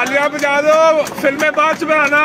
तालियाँ बजा दो फ़िल्में बाद में आना